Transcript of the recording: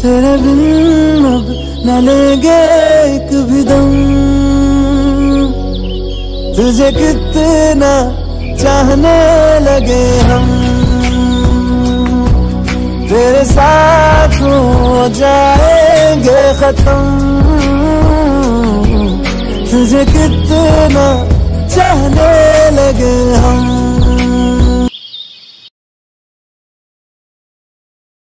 तेरे बिन अब न लेंगे एक भी दम। तुझे कितना चाहने लगे हम। तेरे साथ हो जाएँगे खत्म। तुझे कितना चाहने लगे हम।